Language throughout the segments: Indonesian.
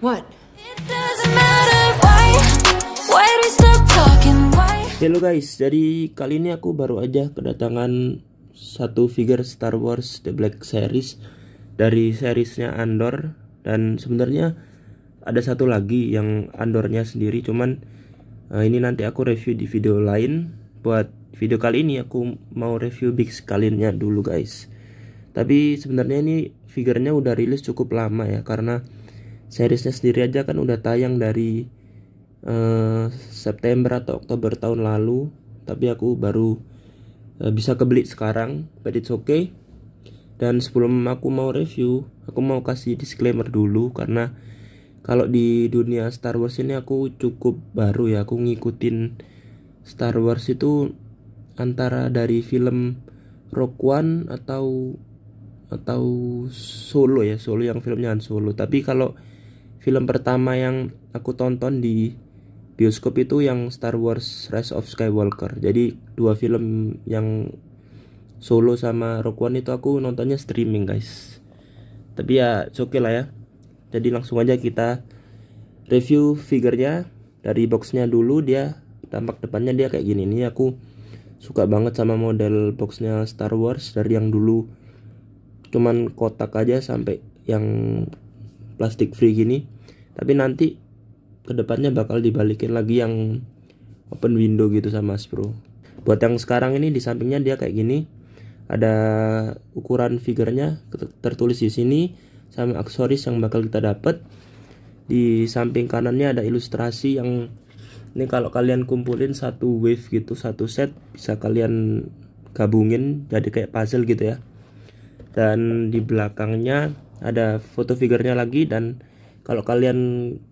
What? Halo guys, jadi kali ini aku baru aja kedatangan satu figure Star Wars The Black Series dari seriesnya Andor. Dan sebenarnya ada satu lagi yang Andornya sendiri. Cuman uh, ini nanti aku review di video lain. Buat video kali ini aku mau review big sekalinya dulu guys. Tapi sebenarnya ini figurnya udah rilis cukup lama ya karena seriesnya sendiri aja kan udah tayang dari uh, September atau Oktober tahun lalu. Tapi aku baru uh, bisa kebeli sekarang but it's okay. Dan sebelum aku mau review aku mau kasih disclaimer dulu. Karena kalau di dunia Star Wars ini aku cukup baru ya aku ngikutin Star Wars itu antara dari film Rock One atau atau Solo ya Solo yang filmnya Han Solo. Tapi kalau film pertama yang aku tonton di bioskop itu yang Star Wars Rise of Skywalker. Jadi dua film yang Solo sama Rock One itu aku nontonnya streaming guys. Tapi ya oke okay lah ya. Jadi langsung aja kita review figurnya dari boxnya dulu. Dia tampak depannya dia kayak gini. Ini aku suka banget sama model boxnya Star Wars dari yang dulu. Cuman kotak aja sampai yang plastik free gini tapi nanti ke depannya bakal dibalikin lagi yang open window gitu sama Hasbro buat yang sekarang ini di sampingnya dia kayak gini ada ukuran figurnya tertulis di sini sama aksesoris yang bakal kita dapat di samping kanannya ada ilustrasi yang ini kalau kalian kumpulin satu wave gitu satu set bisa kalian gabungin jadi kayak puzzle gitu ya. Dan di belakangnya ada foto figurnya lagi dan kalau kalian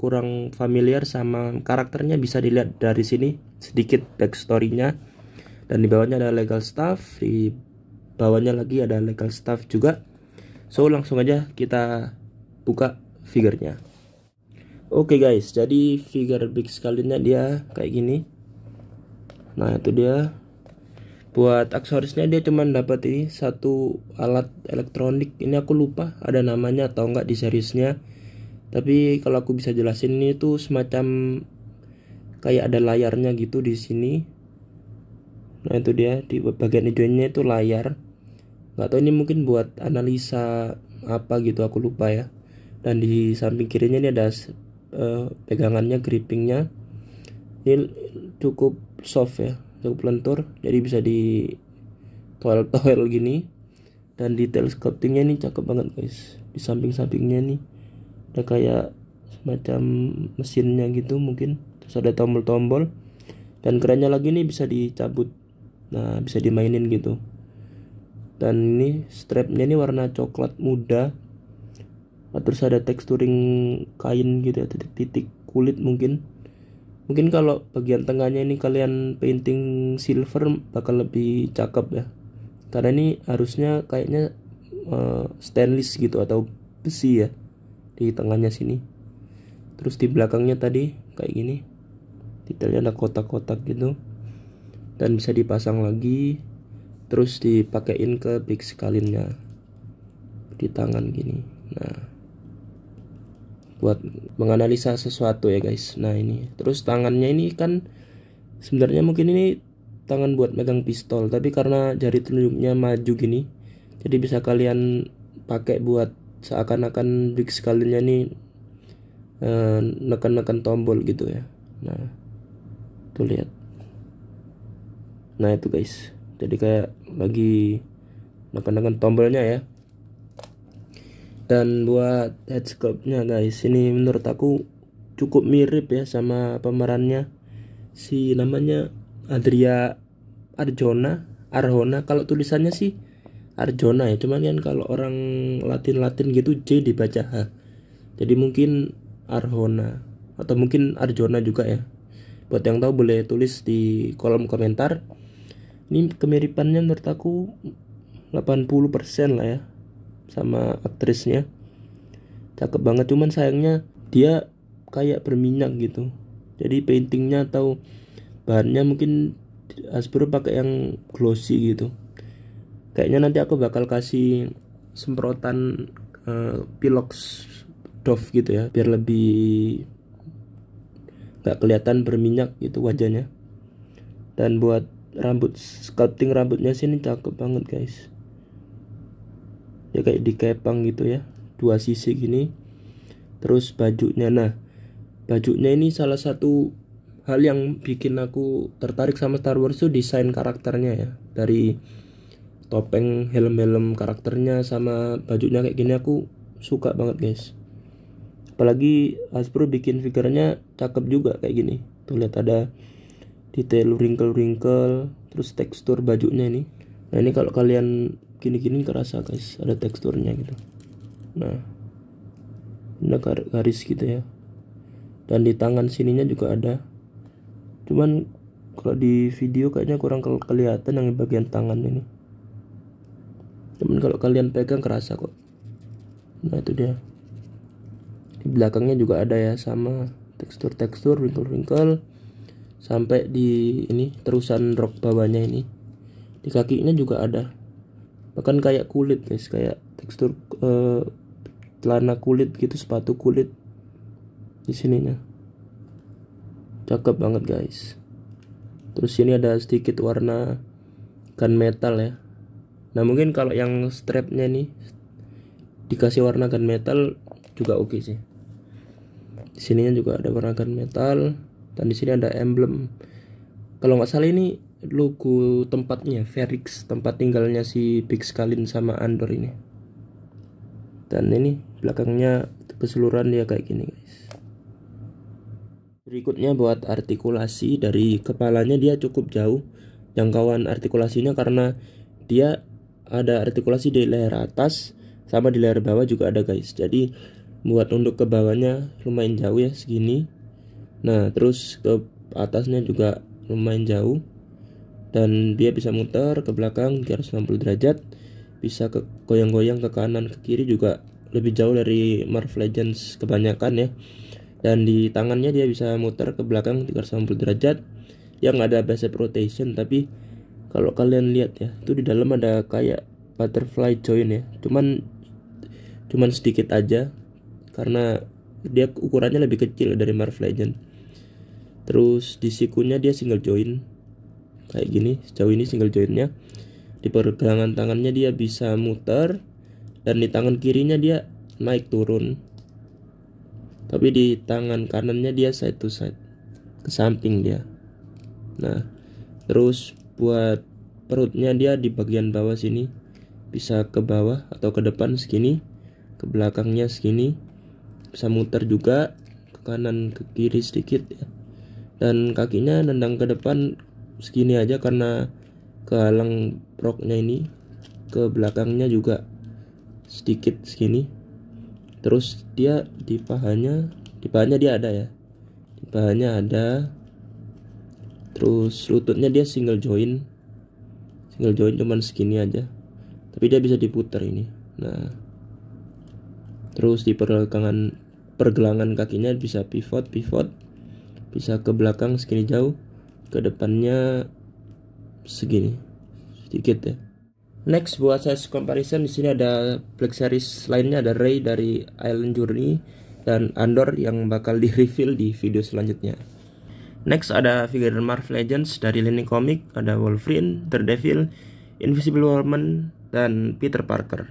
kurang familiar sama karakternya bisa dilihat dari sini sedikit backstorynya dan di bawahnya ada legal staff di bawahnya lagi ada legal staff juga so langsung aja kita buka figurnya Oke okay guys, jadi figure big sekalinya dia kayak gini. Nah itu dia. Buat aksesorisnya dia cuma dapat ini satu alat elektronik. Ini aku lupa ada namanya atau enggak di seriesnya. Tapi kalau aku bisa jelasin ini tuh semacam kayak ada layarnya gitu di sini. Nah itu dia di bagian hijaunya itu layar. Gak tahu ini mungkin buat analisa apa gitu aku lupa ya. Dan di samping kirinya ini ada uh, pegangannya grippingnya ini cukup soft ya cukup lentur jadi bisa di toel toel gini. Dan detail sculptingnya ini cakep banget guys. Di samping sampingnya nih ada kayak semacam mesinnya gitu mungkin. Terus ada tombol-tombol. Dan kerennya lagi nih bisa dicabut. Nah bisa dimainin gitu. Dan ini strapnya ini warna coklat muda. Nah, terus ada texturing kain gitu ya titik-titik kulit mungkin mungkin kalau bagian tengahnya ini kalian painting silver bakal lebih cakep ya. Karena ini harusnya kayaknya uh, stainless gitu atau besi ya di tengahnya sini. Terus di belakangnya tadi kayak gini detailnya ada kotak-kotak gitu. Dan bisa dipasang lagi terus dipakein ke big scalinnya di tangan gini. Nah buat menganalisa sesuatu ya guys. Nah ini. Terus tangannya ini kan sebenarnya mungkin ini tangan buat megang pistol tapi karena jari telunjuknya maju gini jadi bisa kalian pakai buat seakan-akan big sekalinya nih uh, neken-neken tombol gitu ya. Nah tuh lihat. Nah itu guys. Jadi kayak lagi neken-neken tombolnya ya dan buat head sculptnya guys ini menurut aku cukup mirip ya sama pemerannya si namanya Adria Arjona Arjona. Kalau tulisannya sih Arjona ya cuman kan kalau orang Latin-Latin gitu J dibaca H. Jadi mungkin Arjona atau mungkin Arjona juga ya. Buat yang tahu boleh tulis di kolom komentar. Ini kemiripannya menurut aku 80% lah ya sama aktrisnya. Cakep banget cuman sayangnya dia kayak berminyak gitu. Jadi paintingnya atau bahannya mungkin Hasbro pakai yang glossy gitu. Kayaknya nanti aku bakal kasih semprotan uh, pilox doff gitu ya biar lebih nggak kelihatan berminyak gitu wajahnya. Dan buat rambut sculpting rambutnya sini cakep banget guys ya kayak dikepang gitu ya. Dua sisi gini. Terus bajunya. Nah bajunya ini salah satu hal yang bikin aku tertarik sama Star Wars itu desain karakternya ya. Dari topeng helm-helm karakternya sama bajunya kayak gini aku suka banget guys. Apalagi Hasbro bikin figurnya cakep juga kayak gini. Tuh lihat ada detail wrinkle-wrinkle terus tekstur bajunya ini. Nah ini kalau kalian gini-gini kerasa guys. Ada teksturnya gitu. Nah ini garis gitu ya. Dan di tangan sininya juga ada. Cuman kalau di video kayaknya kurang kelihatan yang bagian tangan ini. Cuman kalau kalian pegang kerasa kok. Nah itu dia. Di belakangnya juga ada ya sama tekstur-tekstur wrinkle-wrinkle sampai di ini terusan rok bawahnya ini. Di kakinya juga ada bahkan kayak kulit guys. Kayak tekstur uh, celana kulit gitu sepatu kulit. Di sininya. Cakep banget guys. Terus sini ada sedikit warna gunmetal ya. Nah mungkin kalau yang strapnya nih dikasih warna gunmetal juga oke okay sih. Di sininya juga ada warna gunmetal dan di sini ada emblem. Kalau nggak salah ini logo tempatnya Ferrix tempat tinggalnya si Big Skalin sama Andor ini. Dan ini belakangnya keseluruhan dia kayak gini guys. Berikutnya buat artikulasi dari kepalanya dia cukup jauh jangkauan artikulasinya karena dia ada artikulasi di leher atas sama di leher bawah juga ada guys. Jadi buat untuk ke bawahnya lumayan jauh ya segini. Nah terus ke atasnya juga lumayan jauh dan dia bisa muter ke belakang 360 derajat bisa ke goyang-goyang ke kanan ke kiri juga lebih jauh dari Marvel Legends kebanyakan ya. Dan di tangannya dia bisa muter ke belakang 360 derajat. Yang ada bicep rotation tapi kalau kalian lihat ya itu di dalam ada kayak butterfly joint ya. Cuman cuman sedikit aja karena dia ukurannya lebih kecil dari Marvel Legend terus di sikunya dia single joint kayak gini sejauh ini single jointnya. Di pergelangan tangannya dia bisa muter dan di tangan kirinya dia naik turun. Tapi di tangan kanannya dia side to side ke samping dia. Nah terus buat perutnya dia di bagian bawah sini bisa ke bawah atau ke depan segini ke belakangnya segini bisa muter juga ke kanan ke kiri sedikit ya. Dan kakinya nendang ke depan segini aja karena kehalang roknya ini ke belakangnya juga sedikit segini. Terus dia di pahanya di pahanya dia ada ya. Di pahanya ada. Terus lututnya dia single joint. Single joint cuman segini aja. Tapi dia bisa diputar ini. Nah. Terus di pergelangan pergelangan kakinya bisa pivot pivot. Bisa ke belakang segini jauh ke depannya segini sedikit ya. Next buat size comparison di sini ada Black Series lainnya ada Ray dari Island Journey dan Andor yang bakal di reveal di video selanjutnya. Next ada figure Marvel Legends dari lini komik ada Wolverine, Daredevil, Invisible Woman dan Peter Parker.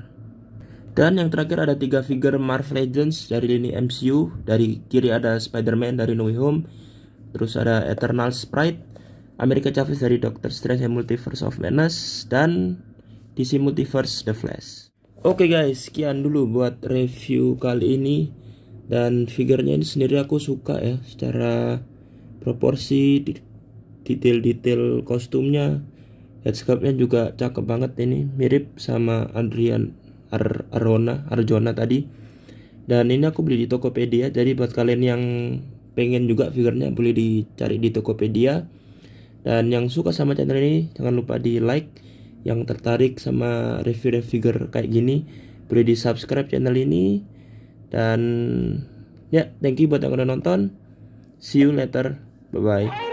Dan yang terakhir ada tiga figure Marvel Legends dari lini MCU dari kiri ada Spider-Man dari No Way Home terus ada Eternal Sprite America Chavez dari Doctor Strange and Multiverse of Madness dan DC Multiverse The Flash. Oke okay guys, sekian dulu buat review kali ini. Dan figurnya ini sendiri aku suka ya secara proporsi detail-detail kostumnya headscape-nya juga cakep banget ini. Mirip sama Adrian Ar Arona Arjona tadi. Dan ini aku beli di Tokopedia jadi buat kalian yang pengen juga figurnya boleh dicari di Tokopedia dan yang suka sama channel ini jangan lupa di like. Yang tertarik sama review-review figure kayak gini boleh di subscribe channel ini. Dan ya thank you buat yang udah nonton. See you later. Bye bye